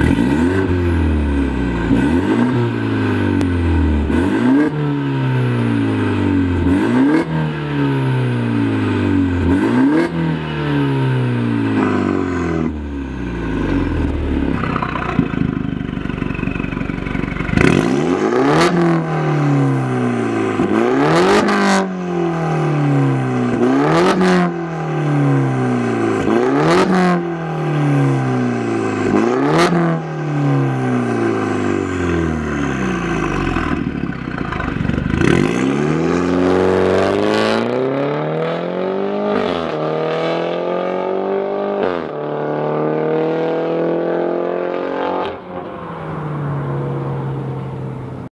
Mm-hmm.